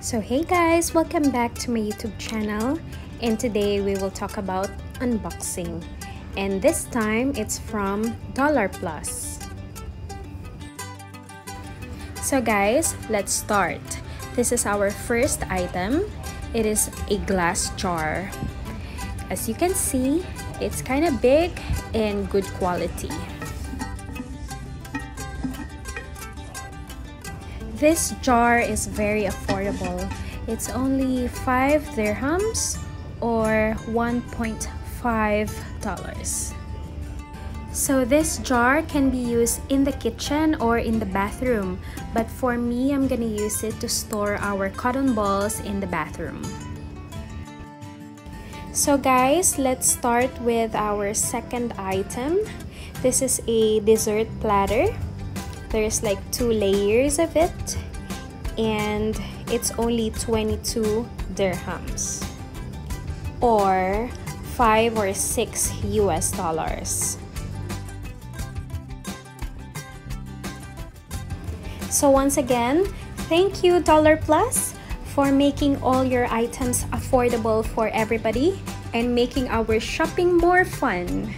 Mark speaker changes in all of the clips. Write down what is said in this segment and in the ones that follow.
Speaker 1: So hey guys, welcome back to my YouTube channel and today we will talk about unboxing and this time it's from Dollar Plus. So guys, let's start. This is our first item. It is a glass jar. As you can see, it's kind of big and good quality. This jar is very affordable. It's only 5 dirhams or 1.5 dollars. So this jar can be used in the kitchen or in the bathroom, but for me, I'm gonna use it to store our cotton balls in the bathroom. So guys, let's start with our second item. This is a dessert platter there's like two layers of it and it's only 22 dirhams or 5 or 6 US dollars. So once again, thank you Dollar Plus for making all your items affordable for everybody and making our shopping more fun.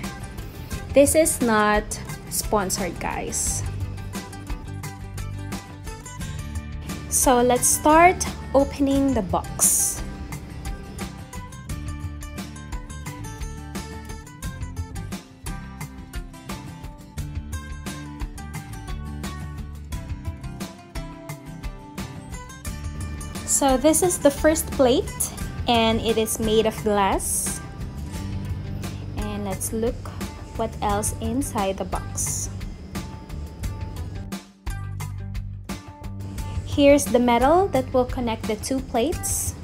Speaker 1: This is not sponsored guys. So let's start opening the box. So this is the first plate and it is made of glass. And let's look what else inside the box. Here's the metal that will connect the two plates.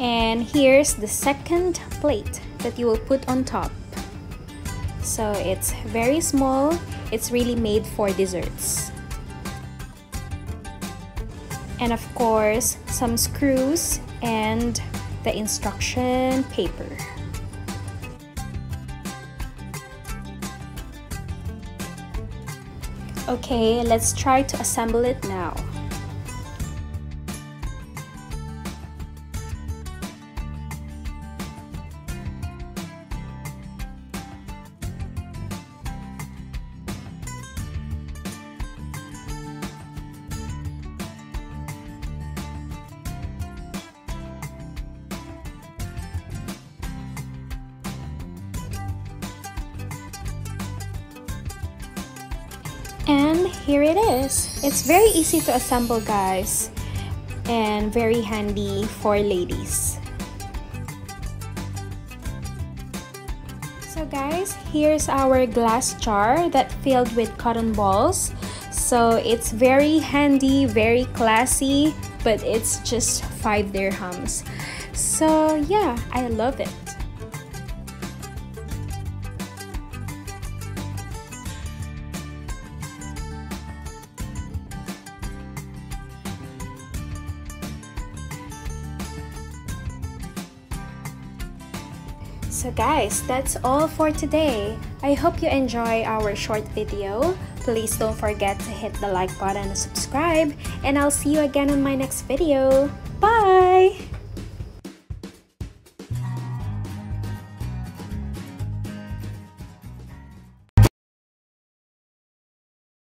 Speaker 1: And here's the second plate that you will put on top. So it's very small, it's really made for desserts. And of course, some screws and the instruction paper. Okay, let's try to assemble it now. And here it is. It's very easy to assemble guys and very handy for ladies. So guys, here's our glass jar that filled with cotton balls. So it's very handy, very classy, but it's just 5 dirhams. So yeah, I love it. So guys, that's all for today. I hope you enjoy our short video. Please don't forget to hit the like button and subscribe. And I'll see you again on my next video. Bye!